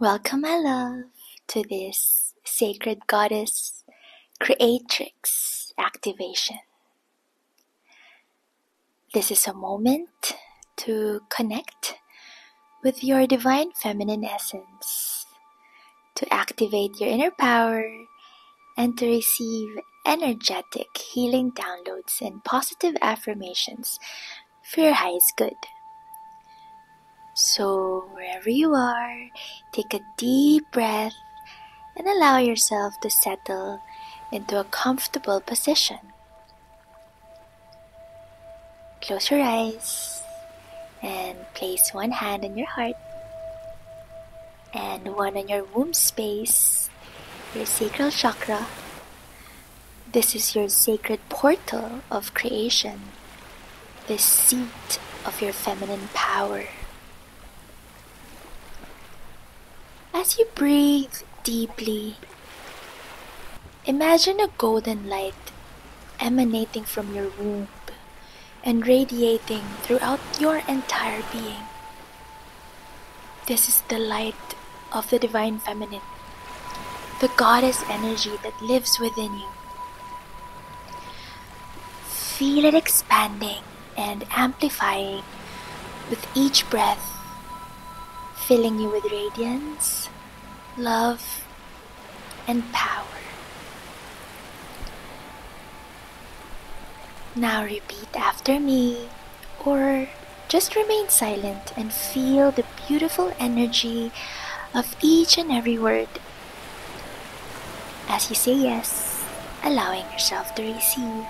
Welcome, my love, to this Sacred Goddess Creatrix activation. This is a moment to connect with your divine feminine essence, to activate your inner power, and to receive energetic healing downloads and positive affirmations for your highest good. So, wherever you are, take a deep breath and allow yourself to settle into a comfortable position. Close your eyes and place one hand on your heart and one on your womb space, your sacral chakra. This is your sacred portal of creation, the seat of your feminine power. As you breathe deeply, imagine a golden light emanating from your womb and radiating throughout your entire being. This is the light of the Divine Feminine, the goddess energy that lives within you. Feel it expanding and amplifying with each breath filling you with radiance, love, and power. Now repeat after me, or just remain silent and feel the beautiful energy of each and every word. As you say yes, allowing yourself to receive.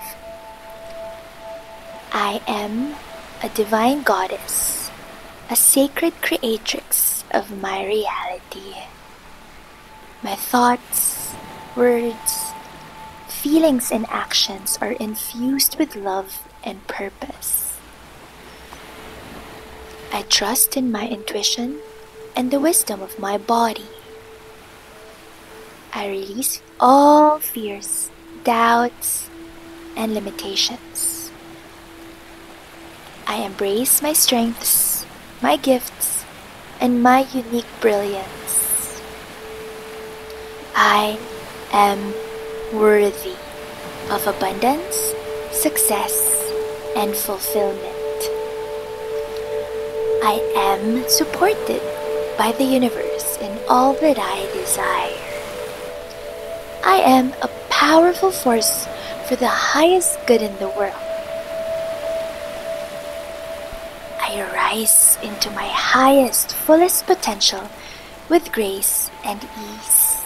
I am a divine goddess a sacred creatrix of my reality. My thoughts, words, feelings, and actions are infused with love and purpose. I trust in my intuition and the wisdom of my body. I release all fears, doubts, and limitations. I embrace my strengths my gifts, and my unique brilliance. I am worthy of abundance, success, and fulfillment. I am supported by the universe in all that I desire. I am a powerful force for the highest good in the world. I rise into my highest, fullest potential with grace and ease.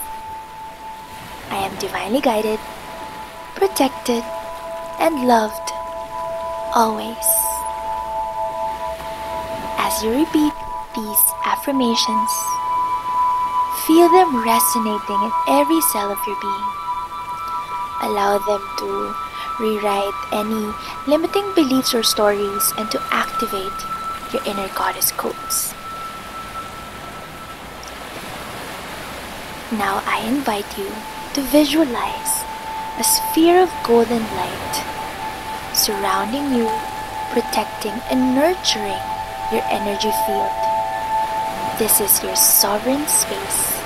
I am divinely guided, protected, and loved always. As you repeat these affirmations, feel them resonating in every cell of your being. Allow them to rewrite any limiting beliefs or stories and to activate your inner goddess codes. Now I invite you to visualize a sphere of golden light surrounding you, protecting and nurturing your energy field. This is your sovereign space,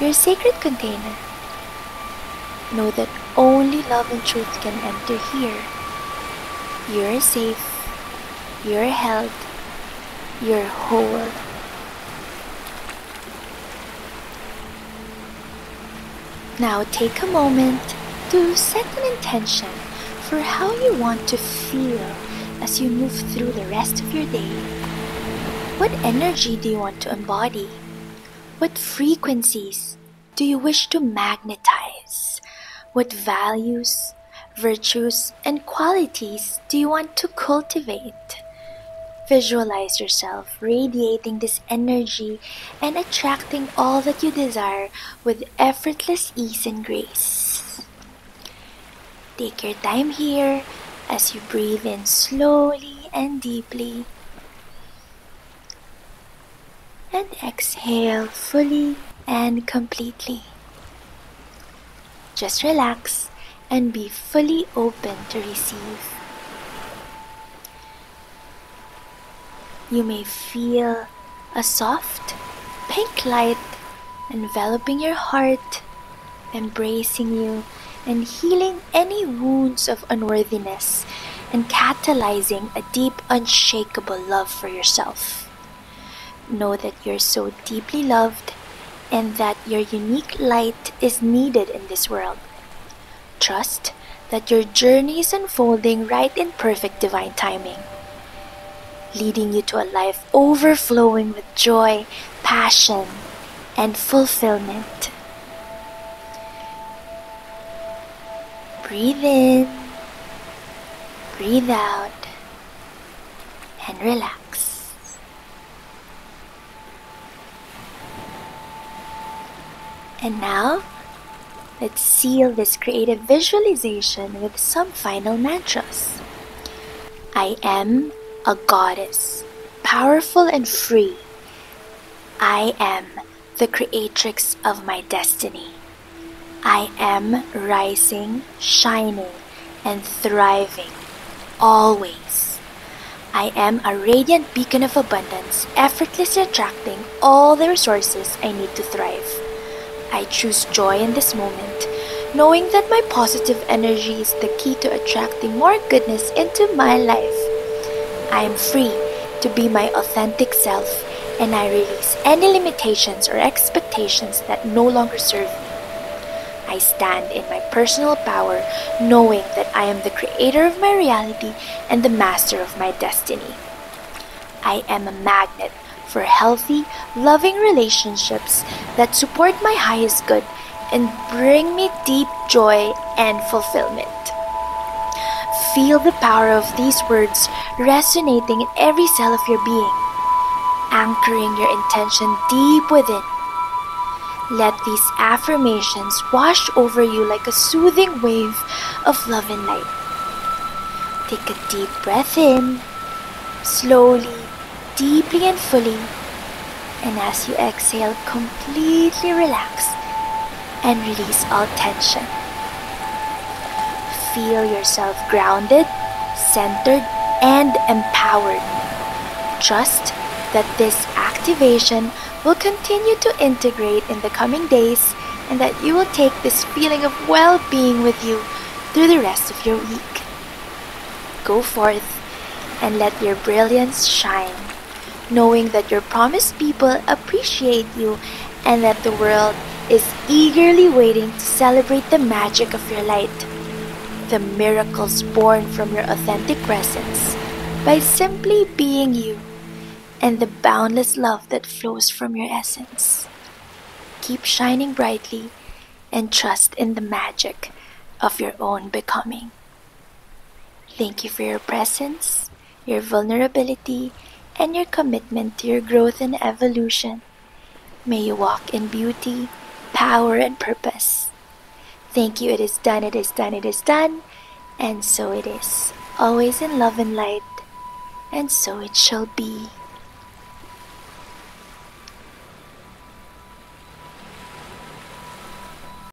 your sacred container. Know that only love and truth can enter here. You're safe, you're held, You're whole. Now take a moment to set an intention for how you want to feel as you move through the rest of your day. What energy do you want to embody? What frequencies do you wish to magnetize? What values, virtues, and qualities do you want to cultivate? Visualize yourself radiating this energy and attracting all that you desire with effortless ease and grace. Take your time here as you breathe in slowly and deeply. And exhale fully and completely. Just relax and be fully open to receive. You may feel a soft, pink light enveloping your heart, embracing you, and healing any wounds of unworthiness and catalyzing a deep, unshakable love for yourself. Know that you're so deeply loved and that your unique light is needed in this world. Trust that your journey is unfolding right in perfect divine timing, leading you to a life overflowing with joy, passion, and fulfillment. Breathe in, breathe out, and relax. And now, let's seal this creative visualization with some final mantras. I am a goddess, powerful and free. I am the creatrix of my destiny. I am rising, shining, and thriving always. I am a radiant beacon of abundance, effortlessly attracting all the resources I need to thrive. I choose joy in this moment, knowing that my positive energy is the key to attracting more goodness into my life. I am free to be my authentic self and I release any limitations or expectations that no longer serve me. I stand in my personal power, knowing that I am the creator of my reality and the master of my destiny. I am a magnet for healthy, loving relationships that support my highest good and bring me deep joy and fulfillment. Feel the power of these words resonating in every cell of your being anchoring your intention deep within. Let these affirmations wash over you like a soothing wave of love and light. Take a deep breath in, slowly, deeply, and fully. And as you exhale, completely relax and release all tension. Feel yourself grounded, centered, and empowered. Trust that this activation will continue to integrate in the coming days and that you will take this feeling of well being with you through the rest of your week. Go forth and let your brilliance shine, knowing that your promised people appreciate you and that the world is eagerly waiting to celebrate the magic of your light, the miracles born from your authentic presence by simply being you and the boundless love that flows from your essence. Keep shining brightly and trust in the magic of your own becoming. Thank you for your presence, your vulnerability, and your commitment to your growth and evolution. May you walk in beauty, power, and purpose. Thank you. It is done, it is done, it is done. And so it is. Always in love and light. And so it shall be.